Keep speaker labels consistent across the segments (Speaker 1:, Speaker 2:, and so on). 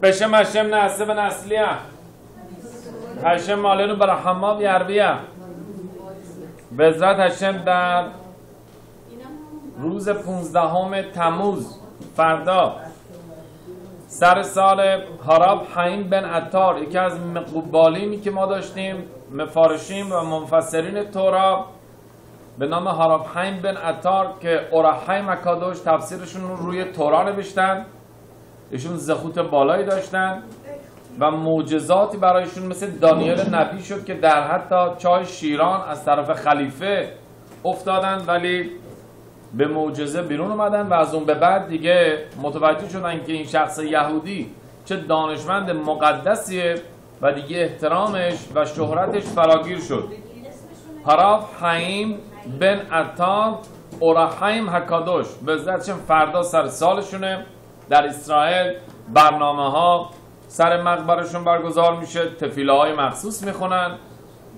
Speaker 1: בשם השם נעשה ונצליח. השם מעלינו ברחמה וירביע. בעזרת השם در روز 15 تموز فردا سر سال هراب حیم بن عطار یکی از مقبالینی که ما داشتیم مفارشین و منفسرین تورا به نام هراب حیم بن عطار که اورحیم مکادوش تفسیرشون رو روی تورا نوشتن ایشون زخوت بالایی داشتن و معجزاتی برایشون مثل دانیل نبی شد که در حتی چای شیران از طرف خلیفه افتادن ولی به معجزه بیرون اومدن و از اون به بعد دیگه متوجه شدن که این شخص یهودی چه دانشمند مقدسیه و دیگه احترامش و شهرتش فراگیر شد. پراف حیم بن عطار اورحیم حکادوش. به فردا سر سالشونه. در اسرائیل برنامه ها سر مقبرشون برگزار میشه تفیله های مخصوص می‌خونن.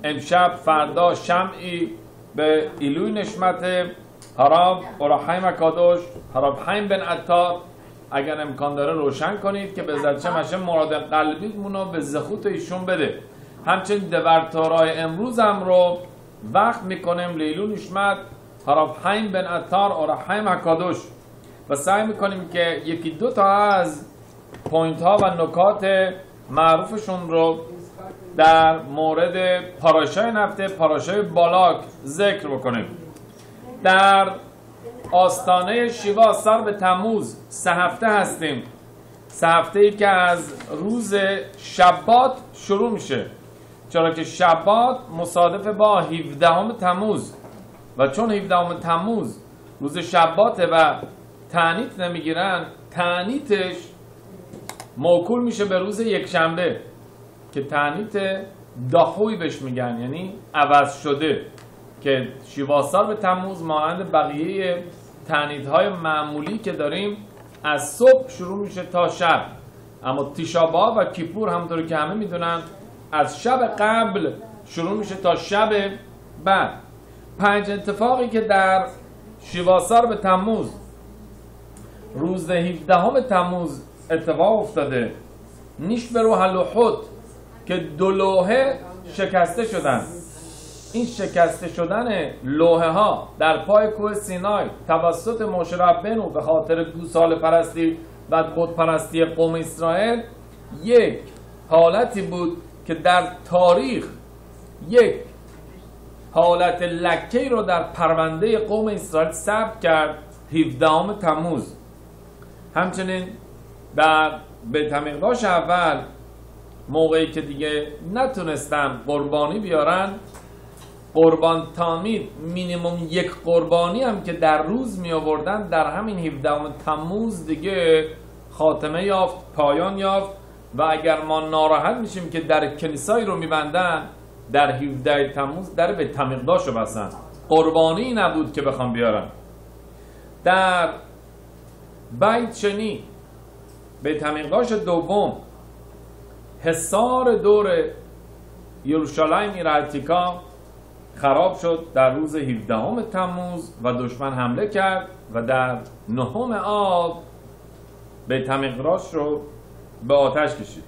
Speaker 1: امشب فردا شمعی به ایلوی نشمت حرام اورحیم کادوش حرام حیم بن عطار. اگر امکان داره روشن کنید که به زدچه مراد قلبی مونو به زخوت ایشون بده. همچنین دورتارای امروز هم رو وقف می‌کنیم. לעילוי נשמת הרב חיים בן עטר אור החיים הקדוש. و سعی می‌کنیم که یکی دو تا از point ها و نکات معروفشون رو در مورد پاراشای هفته پاراشای بالاک ذکر بکنیم. در آستانه שבעה עשר בתמוז سه هفته هستیم. سه هفته ای که از روز شبات شروع میشه. چرا که شبات مصادف با 17 تموز. و چون 17 تموز روز شباته و تعنیت نمی‌گیرن. تعنیتش موکول میشه به روز یکشنبه که تعنیت داخوی بهش میگن. یعنی عوض شده که شیواسار به تموز مانند بقیه های معمولی که داریم از صبح شروع میشه تا شب. اما تیشابا و کیپور همونطور که همه می‌دونن از شب قبل شروع میشه تا شب بعد. پنج اتفاقی که در شیواسار به تموز روز 17 تموز اتفاق افتاده. نیش به روح که دو لوحه شکسته شدن. این شکسته شدن لوحه ها در پای کوه سینای توسط مشرب به خاطر گوسال پرستی و بود پرستی قوم اسرائیل یک حالتی بود که در تاریخ یک حالت لکه رو در پرونده قوم اسرائیل ثبت کرد. 17 تموز. همچنین در به مقداش اول موقعی که دیگه نتونستن قربانی بیارن قربان تامید مینیموم یک قربانی هم که در روز می آوردن در همین 17 تموز دیگه خاتمه یافت پایان یافت و اگر ما ناراحت میشیم که در کلیسایی رو میبندن در 17 تموز در به تمیقداش رو بستن. قربانی نبود که بخوام بیارن در بیت شنی. به تمیقداش دوم. حصار دور یروشالایم ایرالتیکا خراب شد در روز 17 تموز و دشمن حمله کرد و در نهم آب به تمیقراش رو به آتش کشید.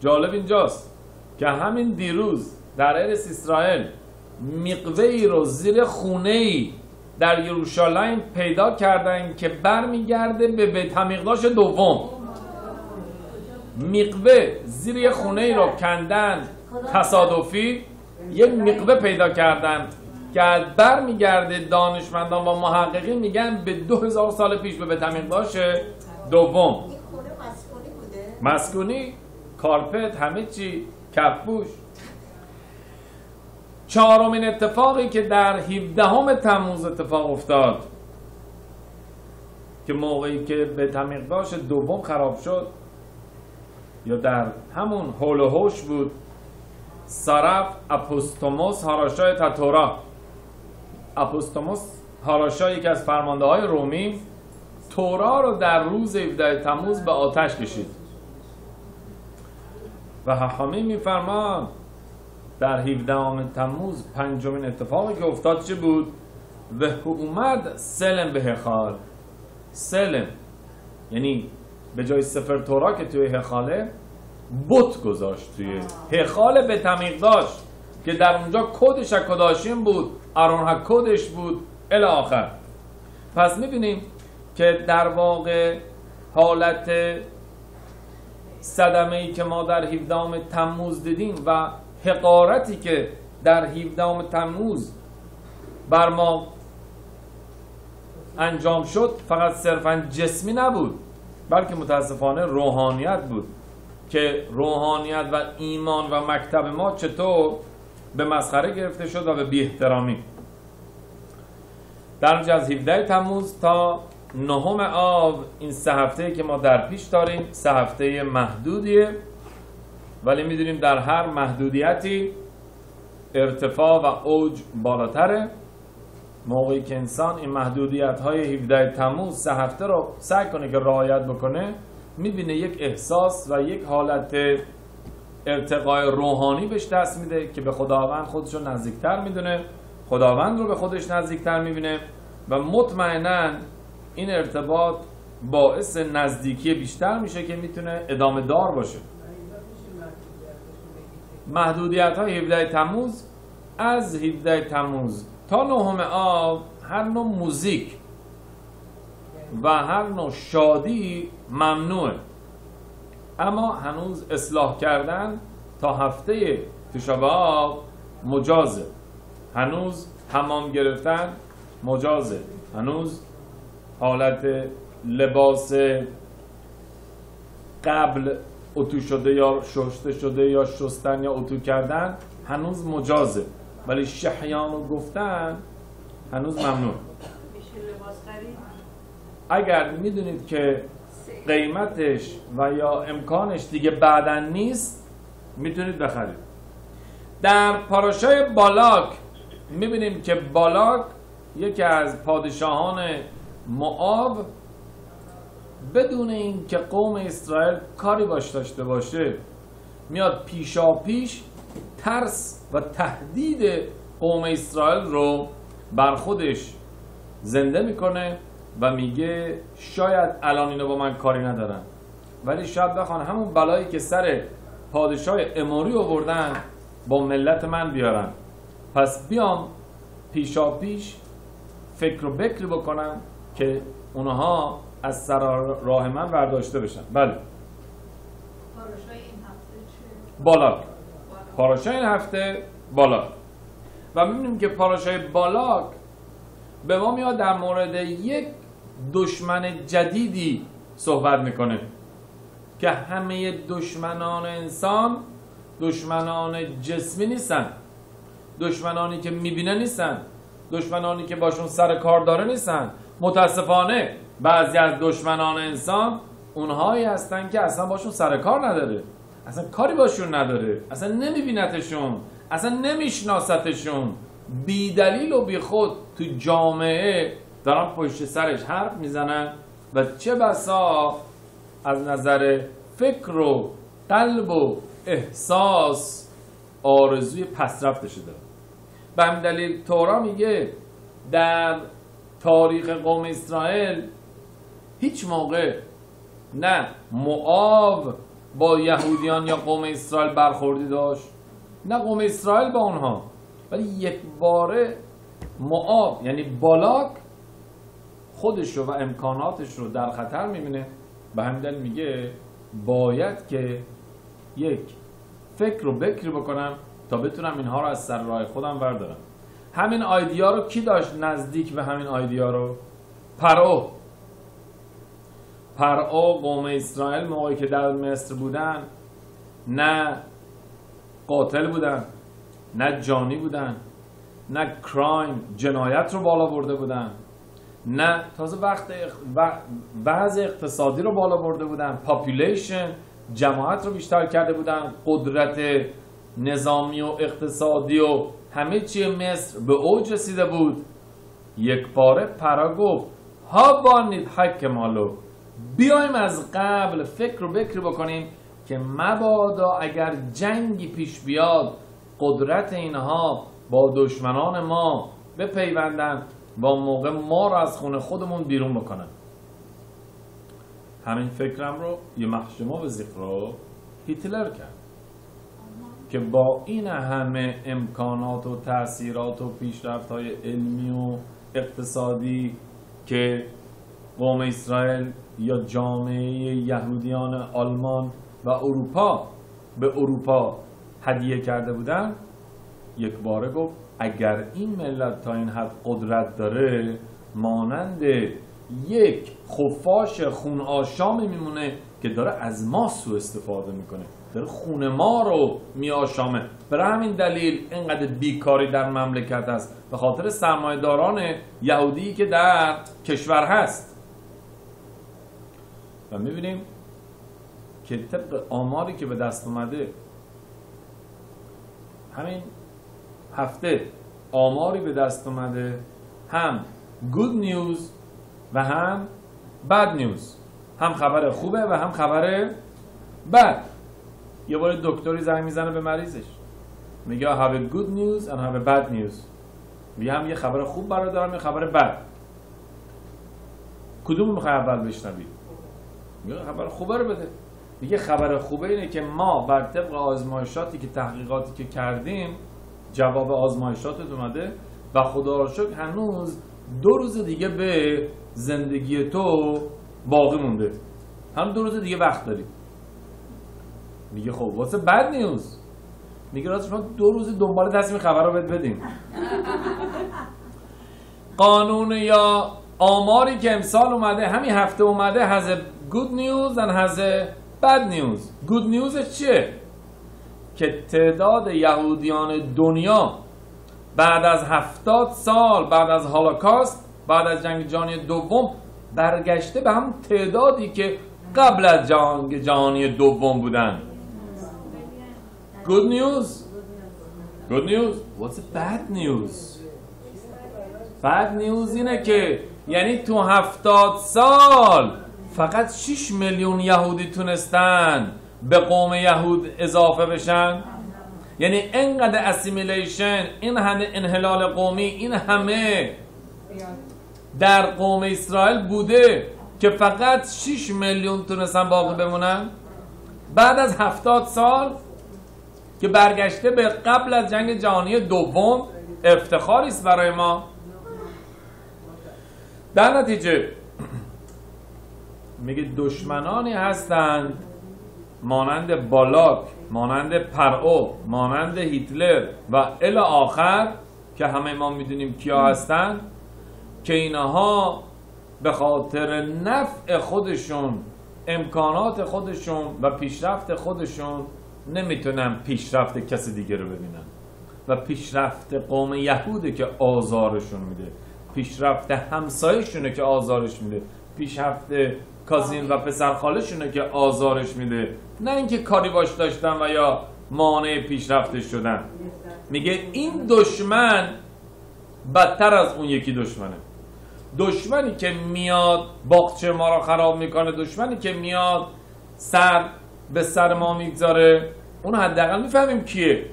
Speaker 1: جالب اینجاست که همین دیروز در ارس اسرائیل مقوه ای رو زیر خونه ای در یروشالایم پیدا کردن که برمیگرده به بیت مقداش دوم. مقوه زیر یه خونه ای رو کندن تصادفی یک مقوه پیدا کردن که برمیگرده دانشمندان و محققین میگن به دو هزار سال پیش به بیت مقداش دوم. مسکونی کارپت همه چی کفبوش چهارمین اتفاقی که در 17 تموز اتفاق افتاد. که موقعی که به تمیقداش دوم خراب شد یا در همون حول و حوش بود. سرف اپوستوموس هاراشای تاتورا. اپوستوموس هاراشا یکی از فرمانده های رومی تورا رو در روز 17 تموز به آتش کشید. و حخامی میفرمان در 17 تموز پنجمین اتفاقی که افتاد چه بود؟ و اومد سلم به خال سلم یعنی به جای سفر تورا که توی هخاله بت گذاشت توی هخال به تمیق داشت که در اونجا کدش کداشین بود ارون کدش بود الی آخر. پس می‌بینیم که در واقع حالت صدمه ای که ما در 17 تموز دیدیم و حقارتی که در 17 تموز بر ما انجام شد فقط صرفا جسمی نبود بلکه متاسفانه روحانیت بود که روحانیت و ایمان و مکتب ما چطور به مسخره گرفته شد و به بی احترامی در از 17 تموز تا نهم آب این سه هفته که ما در پیش داریم سه هفته محدودیه. ولی می‌دونیم در هر محدودیتی ارتفاع و اوج بالاتره. موقعی که انسان این محدودیت های 17 تموز سه هفته رو سعی کنه که رعایت بکنه می‌بینه یک احساس و یک حالت ارتقای روحانی بهش دست میده که به خداوند خودش رو نزدیکتر می‌دونه خداوند رو به خودش نزدیکتر می‌بینه و مطمئنا این ارتباط باعث نزدیکی بیشتر میشه که می‌تونه ادامه دار باشه. محدودیت های 17 تموز از 17 تموز تا نهم آب هر نوع موزیک و هر نوع شادی ممنوعه. اما هنوز اصلاح کردن تا هفته تشابه آب مجازه. هنوز حمام گرفتن مجازه. هنوز حالت لباس قبل اتو شده یا شسته شده یا شستن یا اتو کردن هنوز مجازه. ولی شحیان رو گفتن هنوز ممنوع اگر می‌دونید که قیمتش و یا امکانش دیگه بعدا نیست می‌تونید بخرید. در پاراشای بالاک می‌بینیم که بالاک یکی از پادشاهان معاب بدون اینکه قوم اسرائیل کاری باش داشته باشه میاد پیشا پیش ترس و تهدید قوم اسرائیل رو بر خودش زنده می‌کنه و میگه شاید الان اینو با من کاری ندارن. ولی شاید بخوان همون بلایی که سر پادشاه اموری آوردن با ملت من بیارن. پس بیام پیشا پیش فکر و بکری بکنم که اونها از سر راه من برداشته بشن بله. بالا. پاراشای این هفته بالا. و می‌بینیم که پاراشای بالاک به ما میاد در مورد یک دشمن جدیدی صحبت می‌کنه که همه دشمنان انسان دشمنان جسمی نیستن. دشمنانی که می‌بینه نیستن. دشمنانی که باشون سر کار داره نیستن. متاسفانه بعضی از دشمنان انسان اونهایی هستن که اصلا باشون سر کار نداره. اصلا کاری باشون نداره. اصلا نمیبینتشون. اصلا نمیشناستشون. بی دلیل و بی خود تو جامعه دارن پشت سرش حرف می‌زنن و چه بسا از نظر فکر و قلب و احساس آرزوی پسرفتش داره به همین دلیل تورا میگه در تاریخ قوم اسرائیل هیچ موقع نه معاو با یهودیان یا قوم اسرائیل برخوردی داشت نه قوم اسرائیل با اونها. ولی یک باره معاب یعنی بالاک خودش رو و امکاناتش رو در خطر می‌بینه. به همین میگه باید که یک فکر رو بکری بکنم تا بتونم اینها رو از سر راه خودم بردارم همین idea ی رو کی داشت نزدیک به همین idea رو؟ پرو. پرو قوم اسرائیل موقعی که در مصر بودن نه قاتل بودن نه جانی بودن نه crime جنایت رو بالا برده بودن نه تازه وقت وضع اقتصادی رو بالا برده بودن population جماعت رو بیشتر کرده بودن قدرت نظامی و اقتصادی و همه چی مصر به اوج رسیده بود. یک باره پرا گفت ها بانید حک مالو. بیایم از قبل فکر و بکر بکنیم که مبادا اگر جنگی پیش بیاد قدرت اینها با دشمنان ما بپیوندن با موقع ما رو از خونه خودمون بیرون بکنن. همین فکرم رو یه مخشما به رو هیتلر کرد که با این همه امکانات و تاثیرات و پیشرفت های علمی و اقتصادی که قوم اسرائیل یا جامعه یهودیان آلمان و اروپا به اروپا هدیه کرده بودن؟ یک باره گفت اگر این ملت تا این حد قدرت داره مانند یک خفاش خون آشامی میمونه که داره از ما سو استفاده می‌کنه. داره خون ما رو میآشامه. برای همین دلیل اینقدر بیکاری در مملکت است. به خاطر سرمایهداران یهودی که در کشور هست. و می‌بینیم که طبق آماری که به دست اومده همین هفته آماری به دست اومده هم گود نیوز و هم بد نیوز هم خبر خوبه و هم خبر بد. یه بار دکتری زنگ می‌زنه به مریضش. میگه have a good news and have a bad news. میگه هم یه خبر خوب برای دارم یه خبر بد. کدوم می‌خوای اول بشنوی؟ میگه خبر خوبه رو بده. میگه خبر خوبه اینه که ما بر طبق آزمایشاتی که تحقیقاتی که کردیم جواب آزمایشات اومده و خدا را شکر هنوز دو روز دیگه به زندگی تو باقی مونده. هم دو روز دیگه وقت داری. میگه خب واسه بد نیوز. میگه راست شما دو روز دنبال دست خبر رو بدیم. قانون یا آماری که امسال اومده همین هفته اومده a good news and has a bad news. Good news چیه؟ که تعداد یهودیان دنیا بعد از هفتاد سال بعد از هولوکاست بعد از جنگ جهانی دوم برگشته به هم تعدادی که قبل از جنگ جهانی دوم بودن. Good news? Good news. What's the bad news? Bad news اینه که یعنی تو هفتاد سال فقط 6 میلیون یهودی تونستن به قوم یهود اضافه بشن؟ یعنی اینقدر اسیمیلیشن این همه انحلال قومی این همه در قوم اسرائیل بوده که فقط 6 میلیون تونستن باقی بمونن؟ بعد از هفتاد سال که برگشته به قبل از جنگ جهانی دوم افتخاری است برای ما. در نتیجه میگه دشمنانی هستند مانند بالاک مانند پرعو مانند هیتلر و ال آخر که همه ما می‌دونیم کیا هستند که اینها به خاطر نفع خودشون امکانات خودشون و پیشرفت خودشون نمی‌تونن پیشرفت کسی دیگه رو ببینن. و پیشرفت قوم یهوده که آزارشون میده پیشرفت همسایشونه که آزارش میده. پیشرفت کازین و پسرخالشونه که آزارش میده. نه اینکه کاری باش داشتن و یا مانع پیشرفتش شدن. میگه این دشمن بدتر از اون یکی دشمنه. دشمنی که میاد باغچه ما را خراب می‌کنه دشمنی که میاد سر به سر ما می‌گذاره. اون حداقل می‌فهمیم کیه.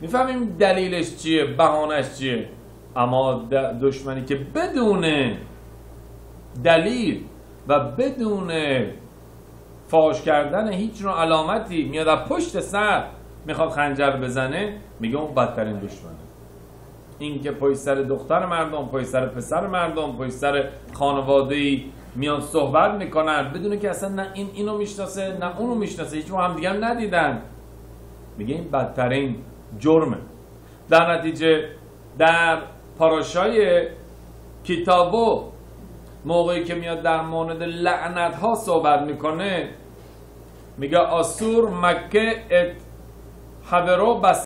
Speaker 1: می‌فهمیم دلیلش چیه بهانش چیه. اما دشمنی که بدون دلیل و بدون فاش کردن هیچ نوع علامتی میاد از پشت سر می‌خواد خنجر بزنه میگه اون بدترین دشمنه. این که پای سر دختر مردم پای سر پسر مردم پای سر خانواده ای میان صحبت می‌کنن بدون که اصلا نه این اینو می‌شناسه نه اونو می‌شناسه هیچ هم دیگه هم ندیدن. میگه این بدترین جرمه. در نتیجه در پاراشای کتابو موقعی که میاد در مورد لعنت ها صحبت می‌کنه میگه آسور مکه ات حبرو بس